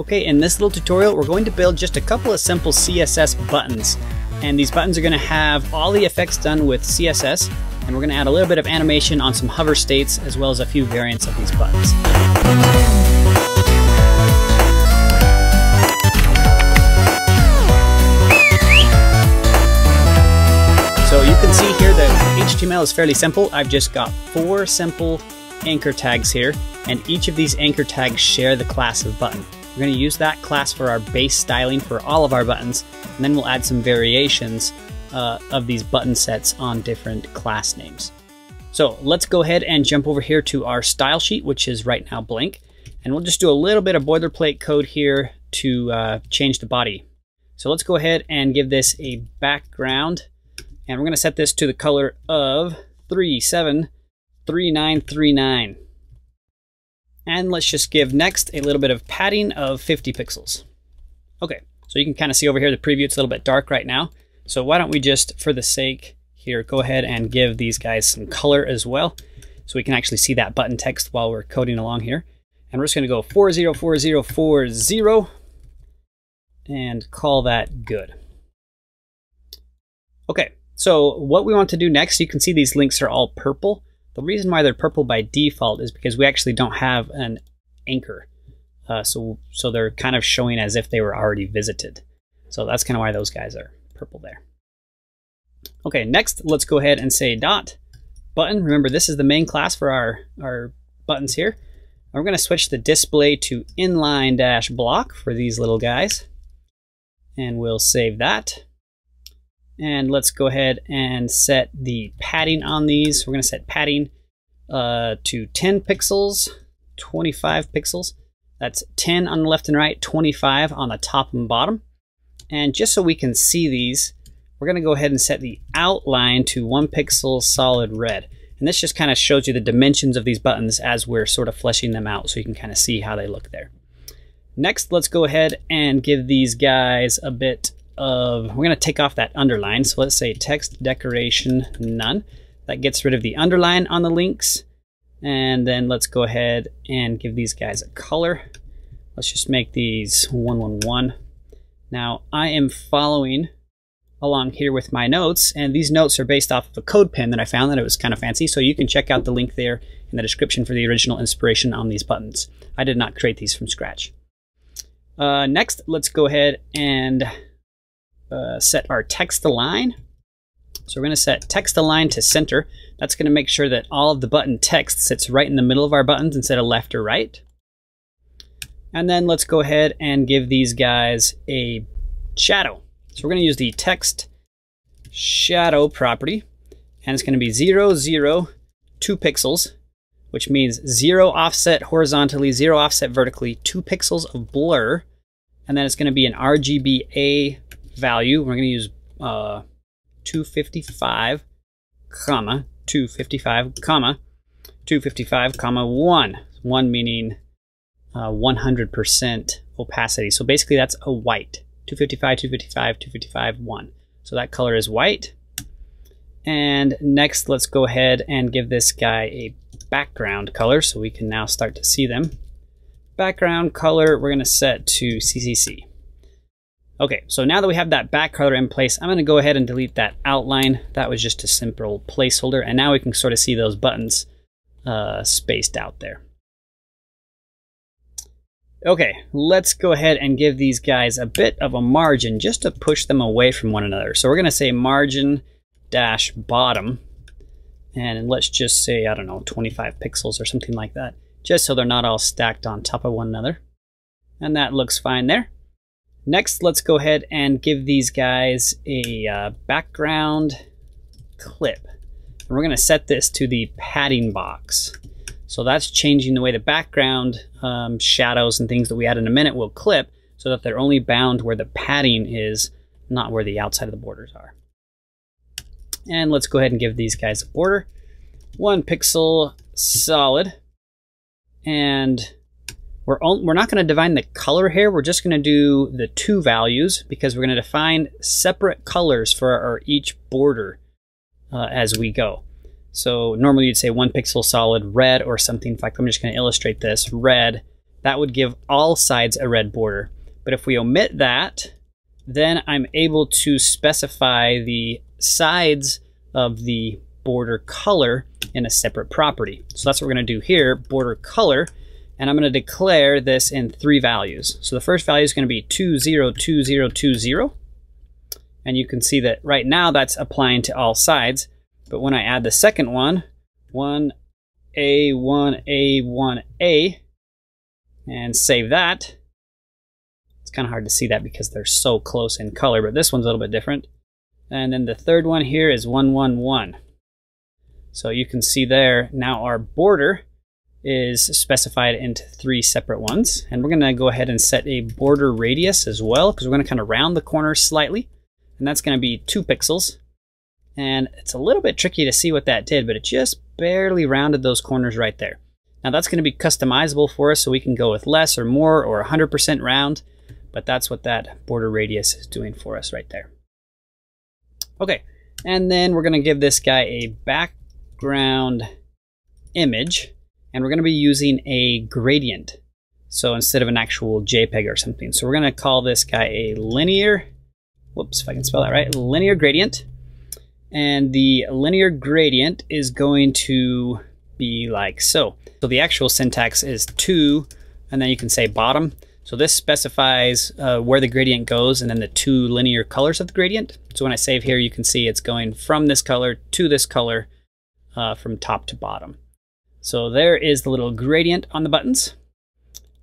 Okay, in this little tutorial, we're going to build just a couple of simple CSS buttons. And these buttons are going to have all the effects done with CSS, and we're going to add a little bit of animation on some hover states, as well as a few variants of these buttons. So you can see here that HTML is fairly simple. I've just got four simple anchor tags here, and each of these anchor tags share the class of button. We're going to use that class for our base styling for all of our buttons, and then we'll add some variations uh, of these button sets on different class names. So let's go ahead and jump over here to our style sheet, which is right now blank. And we'll just do a little bit of boilerplate code here to uh, change the body. So let's go ahead and give this a background. And we're going to set this to the color of 373939. And let's just give next a little bit of padding of 50 pixels. Okay, so you can kind of see over here the preview, it's a little bit dark right now. So why don't we just, for the sake here, go ahead and give these guys some color as well. So we can actually see that button text while we're coding along here. And we're just gonna go 404040 and call that good. Okay, so what we want to do next, you can see these links are all purple. The reason why they're purple by default is because we actually don't have an anchor. Uh, so, so they're kind of showing as if they were already visited. So that's kind of why those guys are purple there. Okay, next let's go ahead and say dot button. Remember this is the main class for our, our buttons here. We're going to switch the display to inline dash block for these little guys. And we'll save that. And let's go ahead and set the padding on these. We're going to set padding uh, to 10 pixels, 25 pixels. That's 10 on the left and right, 25 on the top and bottom. And just so we can see these, we're going to go ahead and set the outline to one pixel solid red. And this just kind of shows you the dimensions of these buttons as we're sort of fleshing them out so you can kind of see how they look there. Next, let's go ahead and give these guys a bit of, we're going to take off that underline. So let's say text decoration none. That gets rid of the underline on the links. And then let's go ahead and give these guys a color. Let's just make these 111. Now I am following along here with my notes and these notes are based off of a CodePen that I found that it was kind of fancy so you can check out the link there in the description for the original inspiration on these buttons. I did not create these from scratch. Uh, next let's go ahead and uh, set our text align. So we're going to set text align to center. That's going to make sure that all of the button text sits right in the middle of our buttons instead of left or right. And then let's go ahead and give these guys a shadow. So we're going to use the text shadow property. And it's going to be 0, 0, 2 pixels, which means 0 offset horizontally, 0 offset vertically, 2 pixels of blur. And then it's going to be an RGBA value. We're going to use uh, 255, comma, 255, comma, 255, comma, 1. 1 meaning 100% uh, opacity. So basically that's a white. 255, 255, 255, 1. So that color is white. And next, let's go ahead and give this guy a background color so we can now start to see them. Background color, we're going to set to CCC. Okay, so now that we have that back color in place, I'm going to go ahead and delete that outline. That was just a simple placeholder, and now we can sort of see those buttons uh, spaced out there. Okay, let's go ahead and give these guys a bit of a margin just to push them away from one another. So we're going to say margin dash bottom, and let's just say, I don't know, 25 pixels or something like that, just so they're not all stacked on top of one another. And that looks fine there. Next, let's go ahead and give these guys a uh, background clip. And we're going to set this to the padding box. So that's changing the way the background um, shadows and things that we add in a minute will clip so that they're only bound where the padding is, not where the outside of the borders are. And let's go ahead and give these guys a border. One pixel solid. And we're, we're not going to define the color here. We're just going to do the two values because we're going to define separate colors for our each border uh, as we go. So normally you'd say one pixel solid red or something. In fact, I'm just going to illustrate this red that would give all sides a red border. But if we omit that, then I'm able to specify the sides of the border color in a separate property. So that's what we're going to do here, border color, and I'm going to declare this in three values. So the first value is going to be 202020, and you can see that right now that's applying to all sides. But when I add the second one, 1A, 1A, 1A, and save that, it's kind of hard to see that because they're so close in color, but this one's a little bit different. And then the third one here is 111. So you can see there, now our border is specified into three separate ones. And we're going to go ahead and set a border radius as well, because we're going to kind of round the corners slightly. And that's going to be two pixels. And it's a little bit tricky to see what that did, but it just barely rounded those corners right there. Now that's going to be customizable for us, so we can go with less or more or 100% round. But that's what that border radius is doing for us right there. Okay, and then we're going to give this guy a background image, and we're going to be using a gradient. So instead of an actual JPEG or something. So we're going to call this guy a linear, whoops, if I can spell that right, linear gradient. And the linear gradient is going to be like so. So the actual syntax is to, and then you can say bottom. So this specifies uh, where the gradient goes and then the two linear colors of the gradient. So when I save here, you can see it's going from this color to this color uh, from top to bottom. So there is the little gradient on the buttons.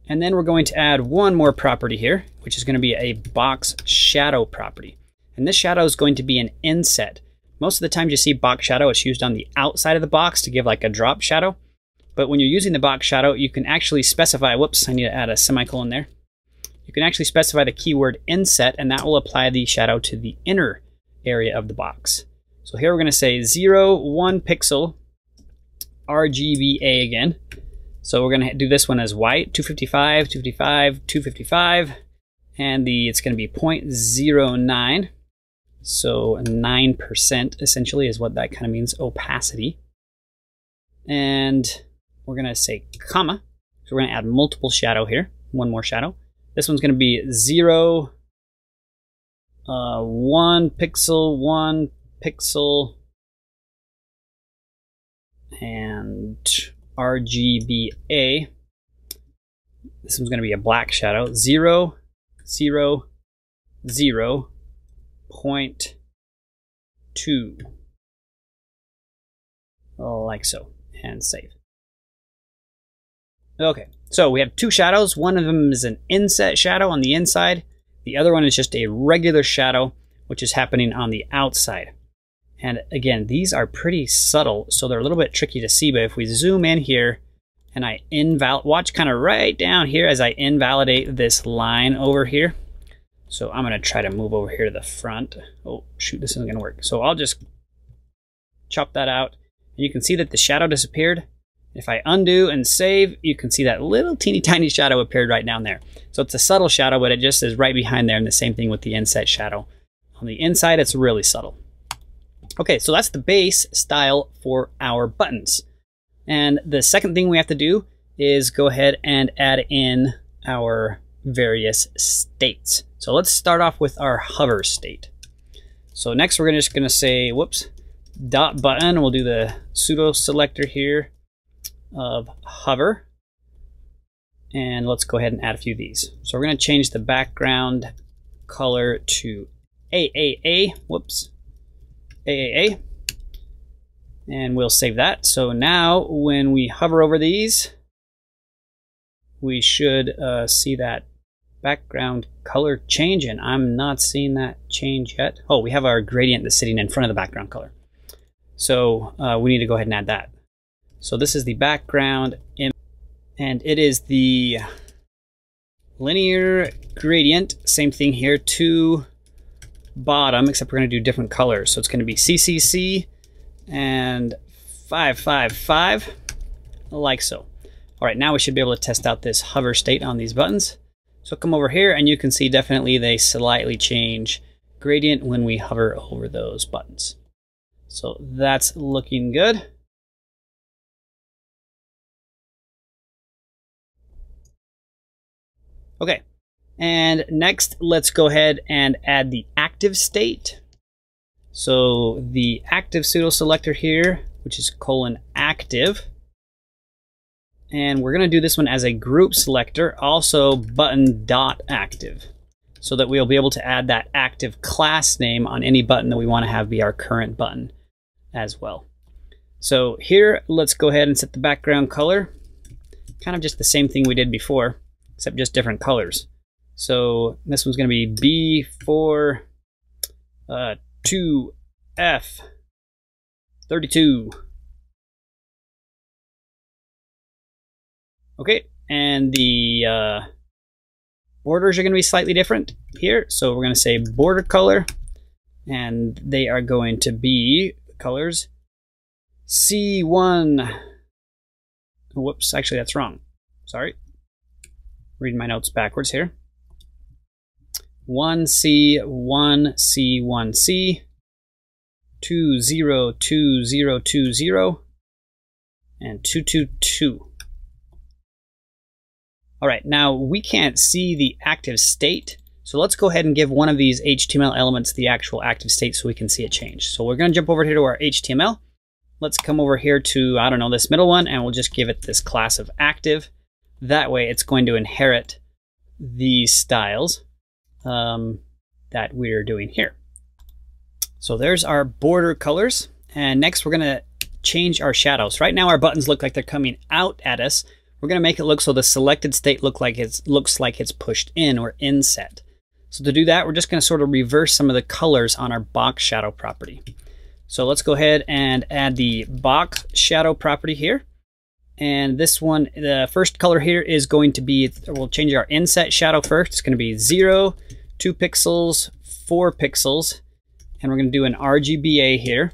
And then we're going to add one more property here, which is going to be a box shadow property. And this shadow is going to be an inset. Most of the times you see box shadow, it's used on the outside of the box to give like a drop shadow. But when you're using the box shadow, you can actually specify, whoops, I need to add a semicolon there you can actually specify the keyword inset and that will apply the shadow to the inner area of the box. So here we're going to say 0, 1 pixel RGBA again. So we're going to do this one as white, 255, 255, 255, and the it's going to be 0.09. So 9% essentially is what that kind of means, opacity. And we're going to say comma. So we're to add multiple shadow here, one more shadow. This one's going to be 0, uh, 1 pixel, 1 pixel, and RGBA. This one's going to be a black shadow. 0, 0, 0, point 2. Like so. And save. Okay, so we have two shadows. One of them is an inset shadow on the inside. The other one is just a regular shadow, which is happening on the outside. And again, these are pretty subtle, so they're a little bit tricky to see, but if we zoom in here and I invalidate, watch kind of right down here as I invalidate this line over here. So I'm gonna try to move over here to the front. Oh, shoot, this isn't gonna work. So I'll just chop that out. And you can see that the shadow disappeared. If I undo and save, you can see that little teeny tiny shadow appeared right down there. So it's a subtle shadow, but it just is right behind there, and the same thing with the inset shadow. On the inside, it's really subtle. Okay, so that's the base style for our buttons. And the second thing we have to do is go ahead and add in our various states. So let's start off with our hover state. So next we're just gonna say, whoops, dot button. We'll do the pseudo selector here of hover. And let's go ahead and add a few of these. So we're going to change the background color to AAA. Whoops. AAA. And we'll save that. So now when we hover over these, we should uh, see that background color change and I'm not seeing that change yet. Oh, we have our gradient that's sitting in front of the background color. So uh, we need to go ahead and add that. So this is the background and it is the linear gradient. Same thing here to bottom, except we're going to do different colors. So it's going to be CCC and 555, like so. All right, now we should be able to test out this hover state on these buttons. So come over here and you can see definitely they slightly change gradient when we hover over those buttons. So that's looking good. Okay, and next let's go ahead and add the active state. So the active pseudo selector here, which is colon active, and we're going to do this one as a group selector, also button dot active, so that we'll be able to add that active class name on any button that we want to have be our current button as well. So here, let's go ahead and set the background color. Kind of just the same thing we did before, except just different colors. So this one's going to be B4 uh, 2F 32. Okay, and the uh, borders are going to be slightly different here. So we're going to say border color, and they are going to be colors C1. Whoops, actually that's wrong. Sorry. Reading my notes backwards here. 1C, 1C, 1C, 202020, and 222. All right, now we can't see the active state, so let's go ahead and give one of these HTML elements the actual active state so we can see it change. So we're going to jump over here to our HTML. Let's come over here to, I don't know, this middle one, and we'll just give it this class of active. That way it's going to inherit these styles um, that we're doing here. So there's our border colors. And next we're going to change our shadows. Right now our buttons look like they're coming out at us, we're going to make it look so the selected state look like it looks like it's pushed in or inset. So to do that, we're just going to sort of reverse some of the colors on our box shadow property. So let's go ahead and add the box shadow property here. And this one, the first color here is going to be, we'll change our inset shadow first. It's going to be 0, 2 pixels, 4 pixels. And we're going to do an RGBA here.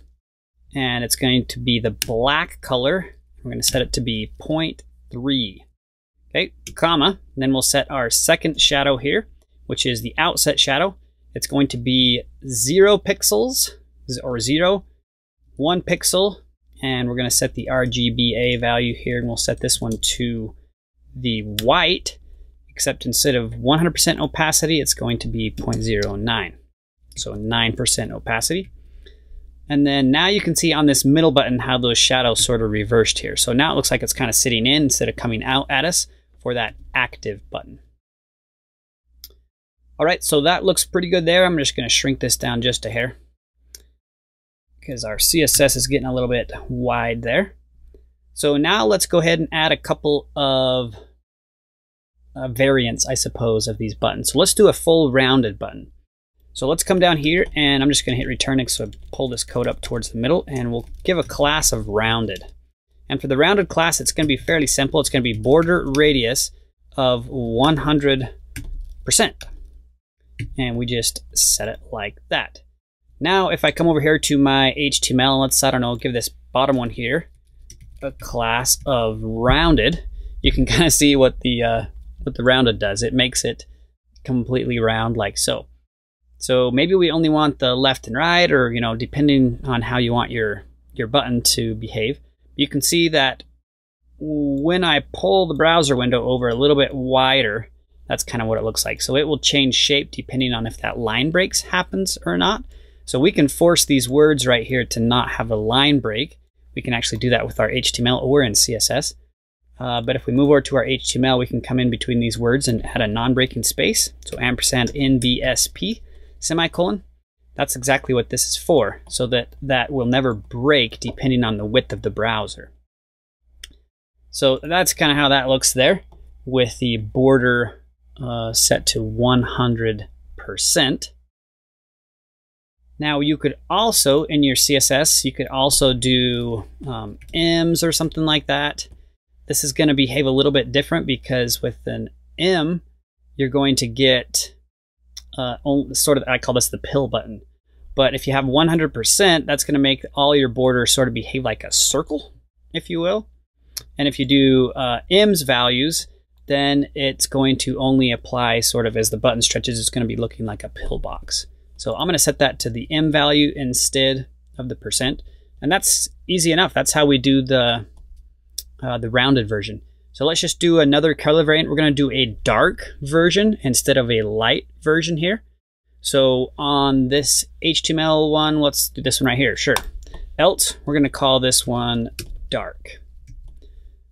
And it's going to be the black color. We're going to set it to be 0.3. Okay, comma, then we'll set our second shadow here, which is the outset shadow. It's going to be zero pixels, or zero, one pixel, and we're going to set the RGBA value here, and we'll set this one to the white, except instead of 100% opacity, it's going to be 0.09. So 9% opacity. And then now you can see on this middle button how those shadows sort of reversed here. So now it looks like it's kind of sitting in instead of coming out at us for that active button. All right, so that looks pretty good there. I'm just going to shrink this down just a hair because our CSS is getting a little bit wide there. So now let's go ahead and add a couple of uh, variants, I suppose, of these buttons. So let's do a full rounded button. So let's come down here and I'm just going to hit return next so pull this code up towards the middle and we'll give a class of rounded. And for the rounded class, it's going to be fairly simple. It's going to be border radius of 100%. And we just set it like that. Now, if I come over here to my HTML, let's, I don't know, give this bottom one here a class of rounded, you can kind of see what the, uh, what the rounded does. It makes it completely round like so. So maybe we only want the left and right, or you know, depending on how you want your your button to behave. You can see that when I pull the browser window over a little bit wider, that's kind of what it looks like. So it will change shape depending on if that line breaks happens or not. So we can force these words right here to not have a line break. We can actually do that with our HTML or in CSS. Uh, but if we move over to our HTML, we can come in between these words and add a non-breaking space. So ampersand NBSP semicolon. That's exactly what this is for, so that that will never break depending on the width of the browser. So that's kind of how that looks there with the border uh, set to 100%. Now you could also, in your CSS, you could also do um, ems or something like that. This is going to behave a little bit different because with an em, you're going to get uh, sort of, I call this the pill button. But if you have 100%, that's going to make all your borders sort of behave like a circle, if you will. And if you do uh, ems values, then it's going to only apply sort of as the button stretches, it's going to be looking like a pillbox. So I'm going to set that to the em value instead of the percent. And that's easy enough. That's how we do the, uh, the rounded version. So let's just do another color variant. We're going to do a dark version instead of a light version here. So on this HTML one, let's do this one right here. Sure. Else, we're going to call this one dark.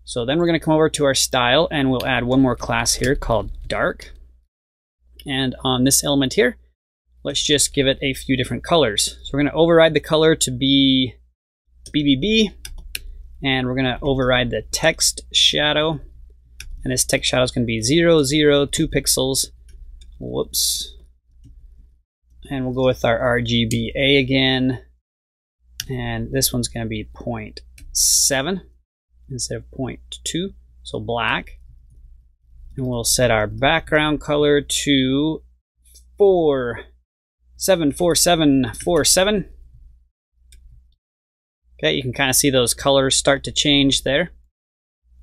So then we're going to come over to our style and we'll add one more class here called dark. And on this element here, let's just give it a few different colors. So we're going to override the color to be BBB and we're to override the text shadow. And this text shadow is to be 0 0 2 pixels. Whoops. And we'll go with our RGBA again. And this one's to be 0.7 instead of 0.2 so black. And we'll set our background color to 4 7 4 7 4 7 Okay, you can kind of see those colors start to change there.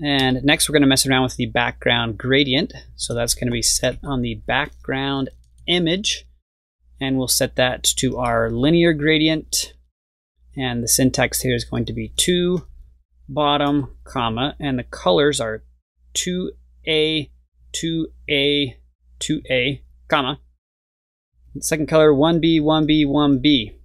And next we're going to mess around with the background gradient. So that's going to be set on the background image. And we'll set that to our linear gradient. And the syntax here is going to be to bottom, comma, and the colors are 2A, 2A, 2A, comma. second color 1B, 1B, 1B.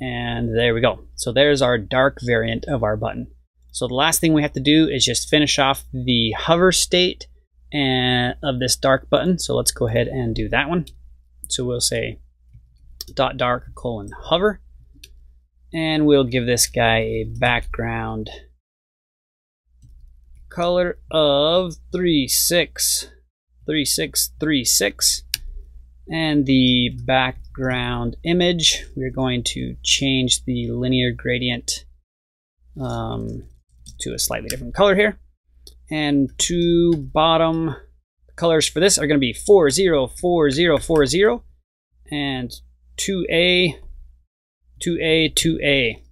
And there we go. So there's our dark variant of our button. So the last thing we have to do is just finish off the hover state and of this dark button. So let's go ahead and do that one. So we'll say dot dark colon hover. And we'll give this guy a background color of 363636 and the background image, we're going to change the linear gradient um, to a slightly different color here. And to bottom colors for this are going to be 404040 and 2A, 2A, 2A.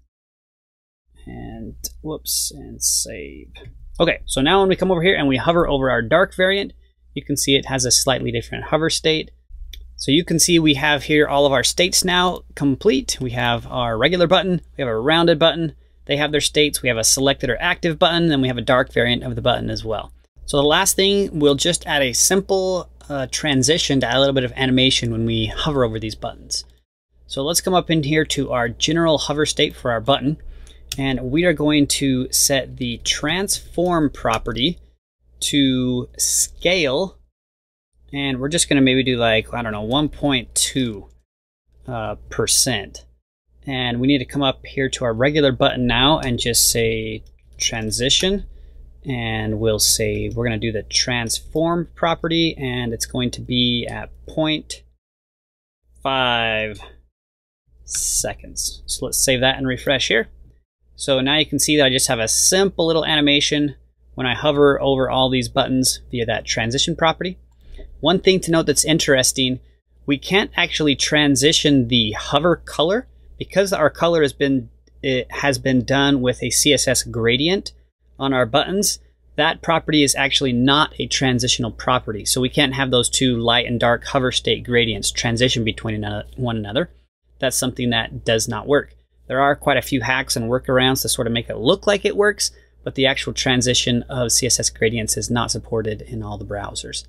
And whoops, and save. Okay, so now when we come over here and we hover over our dark variant, you can see it has a slightly different hover state. So you can see we have here all of our states now complete. We have our regular button, we have a rounded button, they have their states, we have a selected or active button, and we have a dark variant of the button as well. So the last thing, we'll just add a simple uh, transition to add a little bit of animation when we hover over these buttons. So let's come up in here to our general hover state for our button, and we are going to set the transform property to scale and we're just going to maybe do like, I don't know, 1.2 uh, percent. And we need to come up here to our regular button now and just say transition. And we'll say we're going to do the transform property and it's going to be at 0.5 seconds. So let's save that and refresh here. So now you can see that I just have a simple little animation when I hover over all these buttons via that transition property. One thing to note that's interesting, we can't actually transition the hover color because our color has been it has been done with a CSS gradient on our buttons. That property is actually not a transitional property. So we can't have those two light and dark hover state gradients transition between one another. That's something that does not work. There are quite a few hacks and workarounds to sort of make it look like it works, but the actual transition of CSS gradients is not supported in all the browsers.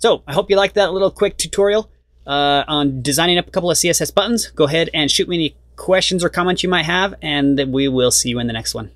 So I hope you liked that little quick tutorial uh, on designing up a couple of CSS buttons. Go ahead and shoot me any questions or comments you might have, and we will see you in the next one.